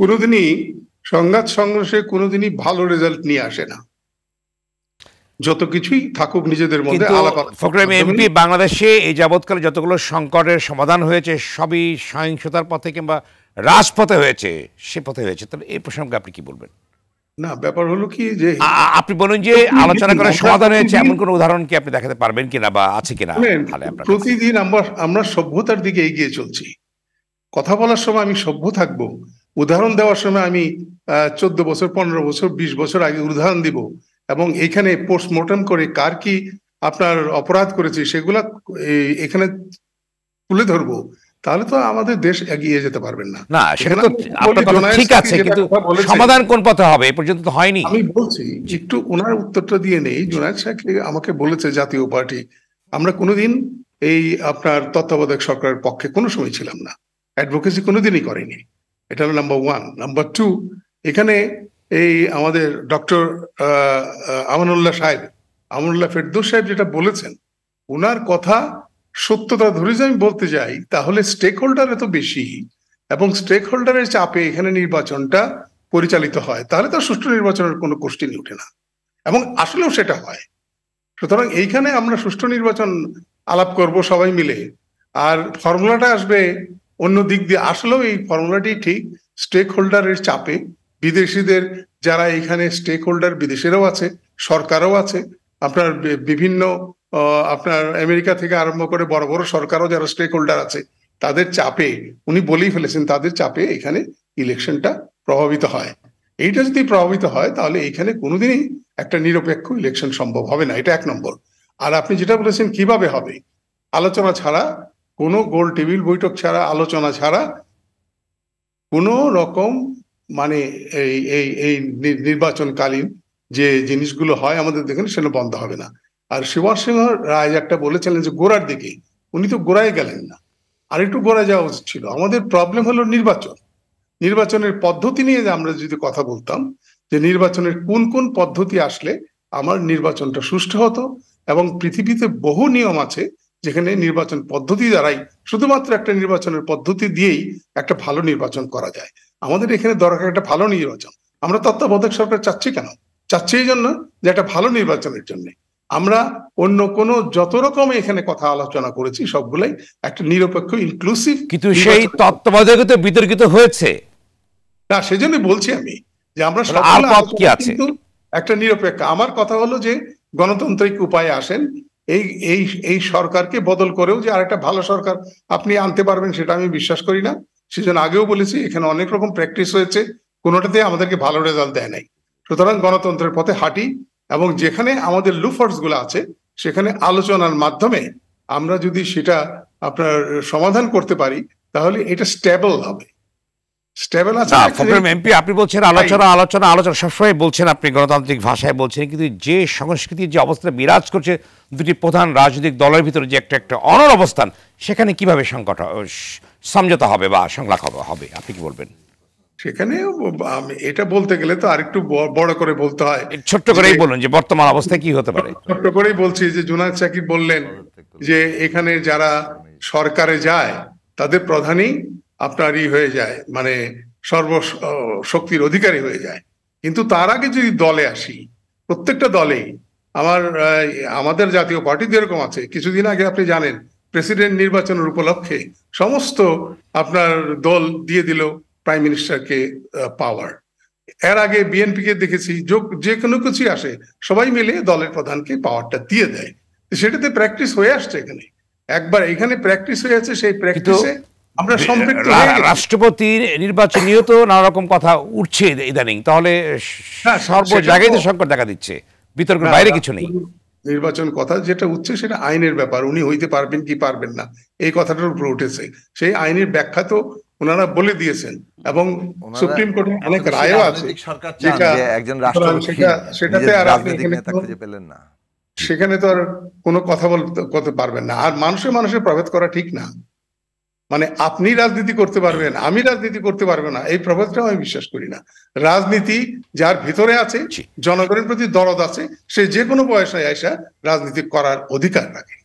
কোনোদিনই সংঘাত সংঘর্ষে কোনোদিনই ভালো রেজাল্ট নিয়ে আসে না। যত কিছুই থাকুক নিজেদের মধ্যে ফখরুল এমপি বাংলাদেশে এই যাবৎকালে যতগুলো সংকটের সমাধান হয়েছে সবই সহিংসতার পথে কিংবা রাজপথে হয়েছে সে পথে হয়েছে। তাহলে এই প্রসঙ্গে আপনি কি বলবেন? না ব্যাপার হলো কি যে আপনি বলুন যে আলোচনা করে সমাধান হয়েছে এমন কোন উদাহরণ কি আপনি দেখাতে পারবেন কিনা বা আছে কিনা প্রতিদিন আমরা আমরা সভ্যতার দিকে এগিয়ে চলছি। কথা বলার সময় আমি সভ্য থাকব উদাহরণ দেওয়ার সময় আমি চোদ্দ বছর পনেরো বছর বিশ বছর আগে উদাহরণ দিব। এবং এখানে পোস্টমর্টম করে কার কি আপনার অপরাধ করেছে সেগুলা এখানে তুলে ধরবো। তাহলে তো আমাদের দেশ এগিয়ে যেতে পারবেন না। না সেটা তো ঠিক আছে কিন্তু সমাধান কোন পথে হবে? এ পর্যন্ত তো হয়নি। আমি বলছি একটু ওনার উত্তরটা দিয়ে নেই। জুনায়দ শাহ আমাকে বলেছে জাতীয় পার্টি আমরা কোনোদিন এই আপনার তত্ত্বাবধায়ক সরকারের পক্ষে কোনো সময় ছিলাম না। অ্যাডভোকেসি কোনোদিনই করেনি। এটা হলো নাম্বার ওয়ান নাম্বার টু এখানে এই আমাদের ডক্টর আমানুল্লাহ সাহেব, আমানুল্লাহ ফেরদৌস সাহেব যেটা বলেছেন ওনার কথা সত্যতা ধরে যদি আমি বলতে যাই, তাহলে স্টেক হোল্ডার এত বেশি। এবং স্টেক হোল্ডারের চাপে এখানে নির্বাচনটা পরিচালিত হয়। তাহলে তো সুষ্ঠু নির্বাচনের কোনো কোশ্চিনই ওঠে না। এবং আসলেও সেটা হয়। সুতরাং এইখানে আমরা সুষ্ঠু নির্বাচন আলাপ করব সবাই মিলে। আর ফর্মুলাটা আসবে অন্য দিক দিয়ে আসলেও এই ফর্মুলাটি ঠিক। স্টেক হোল্ডারের চাপে বিদেশিদের যারা এখানে স্টেক হোল্ডার বিদেশেরও আছে, সরকারও আছে, আপনার বিভিন্ন আপনার আমেরিকা থেকে আরম্ভ করে বড় বড় সরকারও যারা স্টেক হোল্ডার আছে, তাদের চাপে, উনি বলেই ফেলেছেন, তাদের চাপে এখানে ইলেকশনটা প্রভাবিত হয়। এইটা যদি প্রভাবিত হয়, তাহলে এইখানে কোনোদিনই একটা নিরপেক্ষ ইলেকশন সম্ভব হবে না। এটা এক নম্বর। আর আপনি যেটা বলেছেন, কীভাবে হবে? আলোচনা ছাড়া কোনো গোল টেবিল বৈঠক ছাড়া, আলোচনা ছাড়া কোনো রকম মানে এই এই এই নির্বাচনকালীন যে জিনিসগুলো হয় আমাদের দেখেন সেটা বন্ধ হবে না। আর শিবর সিংহ রায় একটা বলেছিলেন যে গোড়ার দিকে, উনি তো গোড়ায় গেলেন না। আর একটু গোড়ায় যাওয়া উচিত ছিল। আমাদের প্রবলেম হলো নির্বাচন। নির্বাচনের পদ্ধতি নিয়ে আমরা যদি কথা বলতাম, যে নির্বাচনের কোন কোন পদ্ধতি আসলে আমার নির্বাচনটা সুষ্ঠু হতো এবং পৃথিবীতে বহু নিয়ম আছে যেখানে নির্বাচন পদ্ধতি দ্বারাই শুধুমাত্র একটা নির্বাচনের পদ্ধতি দিয়েই একটা ভালো নির্বাচন করা যায়। আমাদের এখানে দরকার একটা ভালো নির্বাচন। আমরা তত্ত্বাবধায়ক সরকার চাচ্ছি কেন? চাচ্ছি এই জন্য যে একটা ভালো নির্বাচনের জন্য। আমরা অন্য কোন যত রকম এখানে কথা আলোচনা করেছি সবগুলাই একটা নিরপেক্ষ ইনক্লুসিভ কিন্তু সেই তত্ত্বাবধায়ক বিতর্কিত হয়েছে। না সেজন্য বলছি আমি যে আমরা একটা নিরপেক্ষ। আমার কথা হলো যে গণতান্ত্রিক উপায়ে আসেন এই এই এই সরকারকে বদল করেও যে আরেকটা ভালো সরকার আপনি আনতে পারবেন সেটা আমি বিশ্বাস করি না। সেজন্য আগেও বলেছি, এখানে অনেক রকম প্র্যাকটিস হয়েছে, কোনোটাতে আমাদেরকে ভালো রেজাল্ট দেয় নাই। সুতরাং গণতন্ত্রের পথে হাঁটি এবং যেখানে আমাদের লুফার্সগুলো আছে, সেখানে আলোচনার মাধ্যমে আমরা যদি সেটা আপনার সমাধান করতে পারি, তাহলে এটা স্টেবল হবে। স্টেবল আছে এমপি আপনি বলছেন আলোচনা আলোচনা আলোচনা সবসময় বলছেন আপনি গণতান্ত্রিক ভাষায় বলছেন কিন্তু যে সংস্কৃতির যে অবস্থা বিরাজ করছে দুটি প্রধান রাজনৈতিক দলের ভিতরে যে একটা একটা অনর অবস্থান সেখানে কীভাবে সংকট সমঝোতা হবে বা সংলাপ হবে আপনি কি বলবেন? সেখানে এটা বলতে গেলে তো আরেকটু বড় করে বলতে হয়। ছোট্ট করেই বলুন যে বর্তমান অবস্থায় কি হতে পারে। ছোট্ট করেই বলছি যে জুনাদ সাকিব বললেন যে এখানে যারা সরকারে যায় তাদের প্রধানই আপনার ই হয়ে যায় মানে সর্ব শক্তির অধিকারী হয়ে যায়। কিন্তু তার আগে যদি দলে আসি প্রত্যেকটা দলেই আমার আমাদের জাতীয় পার্টি যেরকম আছে কিছুদিন আগে আপনি জানেন প্রেসিডেন্ট নির্বাচনের উপলক্ষে সমস্ত আপনার দল দিয়ে দিল প্রাইম মিনিস্টারকে পাওয়ার। এর আগে বিএনপিকে দেখেছি যে কোনো কিছুই আসে সবাই মিলে দলের প্রধানকে পাওয়ারটা দিয়ে দেয়। সেটাতে প্র্যাকটিস হয়ে আসছে এখানে। একবার এখানে প্র্যাকটিস হয়ে আছে সেই প্র্যাকটিসে আমরা সম্পৃক্ত রাষ্ট্রপতি নির্বাচন নিয়েও তো নানা রকম কথা উঠছে ইদানিং। তাহলে হ্যাঁ, সর্ব জায়গায় সংকট দেখা দিচ্ছে। বিতর্কের বাইরে কিছু নেই। নির্বাচন কথা যেটা উঠছে সেটা আইনের ব্যাপার। উনি হইতে পারবেন কি পারবেন না এই কথাটার উপর উঠেছে। সেই আইনের ব্যাখ্যা তো ওনারা বলে দিয়েছেন এবং সুপ্রিম কোর্টে অনেক রায়ও আছে। একজন সেটাতে আর আপনি পেলেন না। সেখানে তো আর কোনো কথা বলতে পারবেন না। আর মানুষের মানুষের প্রভেদ করা ঠিক না। মানে আপনি রাজনীতি করতে পারবেন আমি রাজনীতি করতে পারব না এই প্রবাদটাও আমি বিশ্বাস করি না। রাজনীতি যার ভিতরে আছে জনগণের প্রতি দরদ আছে সে যে কোনো বয়সে আসা রাজনীতি করার অধিকার রাখে।